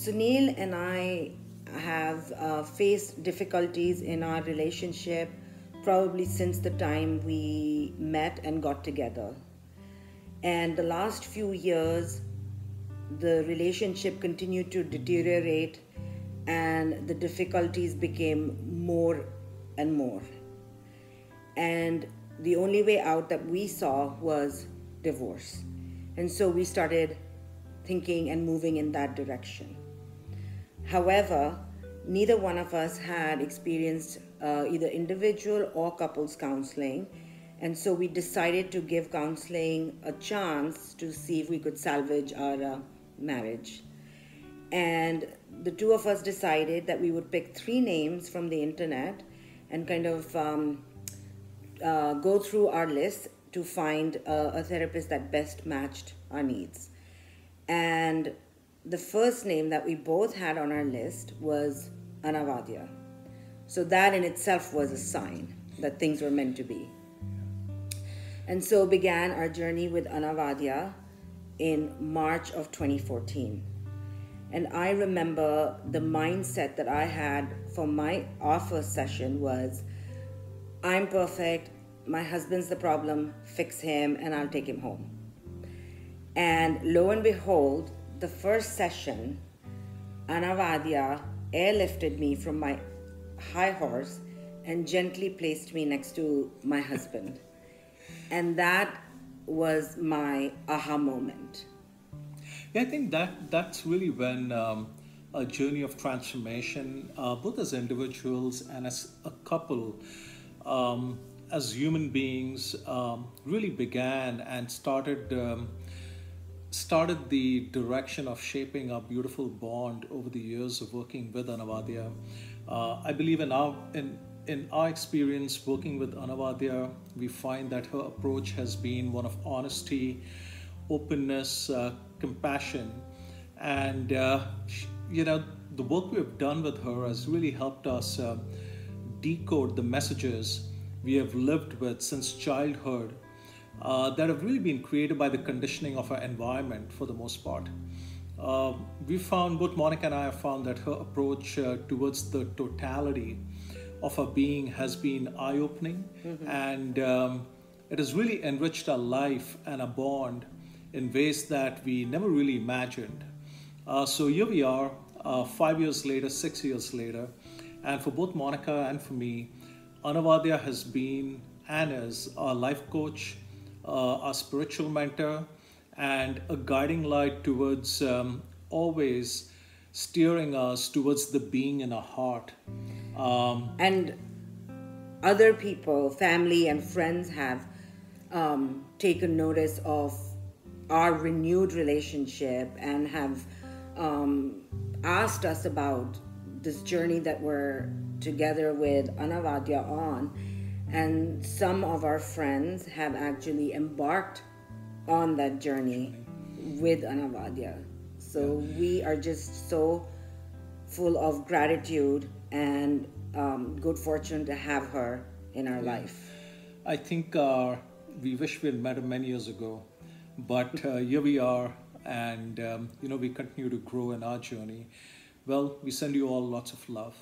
Sunil and I have uh, faced difficulties in our relationship probably since the time we met and got together. And the last few years, the relationship continued to deteriorate and the difficulties became more and more. And the only way out that we saw was divorce. And so we started thinking and moving in that direction. However, neither one of us had experienced uh, either individual or couples counseling. And so we decided to give counseling a chance to see if we could salvage our uh, marriage. And the two of us decided that we would pick three names from the internet and kind of um, uh, go through our list to find a, a therapist that best matched our needs. And the first name that we both had on our list was Anavadya. So that in itself was a sign that things were meant to be. And so began our journey with Anavadya in March of 2014. And I remember the mindset that I had for my offer session was I'm perfect, my husband's the problem, fix him, and I'll take him home. And lo and behold, the first session, Anavadya airlifted me from my high horse and gently placed me next to my husband. And that was my aha moment. Yeah, I think that that's really when um, a journey of transformation, uh, both as individuals and as a couple, um, as human beings, um, really began and started um, started the direction of shaping our beautiful bond over the years of working with Anavadya. Uh, I believe in our in in our experience working with Anavadya, we find that her approach has been one of honesty, openness, uh, compassion, and uh, you know the work we have done with her has really helped us uh, decode the messages we have lived with since childhood uh, that have really been created by the conditioning of our environment for the most part. Uh, we found, both Monica and I have found that her approach uh, towards the totality of our being has been eye opening mm-hmm. and um, it has really enriched our life and our bond in ways that we never really imagined. Uh, so here we are, uh, five years later, six years later, and for both Monica and for me, Anavadya has been and is our life coach, uh, a spiritual mentor, and a guiding light towards um, always steering us towards the being in our heart. Um, and other people, family, and friends have um, taken notice of our renewed relationship and have um, asked us about this journey that we're together with Anavadya on and some of our friends have actually embarked on that journey with Anavadya. So we are just so full of gratitude and um, good fortune to have her in our life. I think uh, we wish we had met her many years ago, but uh, here we are, and um, you know we continue to grow in our journey. Well, we send you all lots of love.